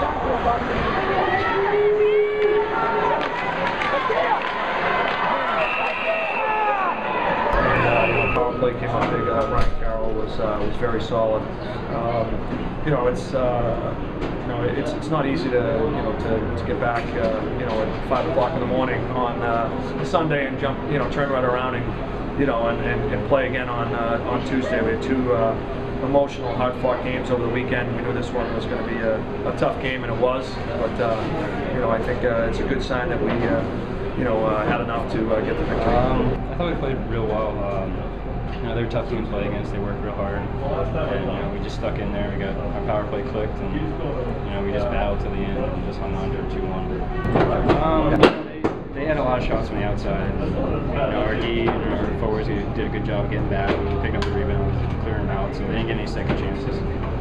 Uh, play came up big. Uh, Ryan Carroll was uh, was very solid. Um, you know, it's uh, you know it's it's not easy to you know to, to get back uh, you know at five o'clock in the morning on uh, Sunday and jump you know turn right around and you know and, and, and play again on uh, on Tuesday. We had two. Emotional, hard-fought games over the weekend. We knew this one was going to be a, a tough game, and it was. But uh, you know, I think uh, it's a good sign that we, uh, you know, uh, had enough to uh, get the victory. Um, I thought we played real well. Um, you know, they're tough team to play against. They work real hard, and you know, we just stuck in there. We got our power play clicked, and you know, we just battled to the end and just hung on to 2-1. Um, they, had a lot of shots from the outside. You know, our D and our forwards did a good job getting back and picking so they didn't get any second chances.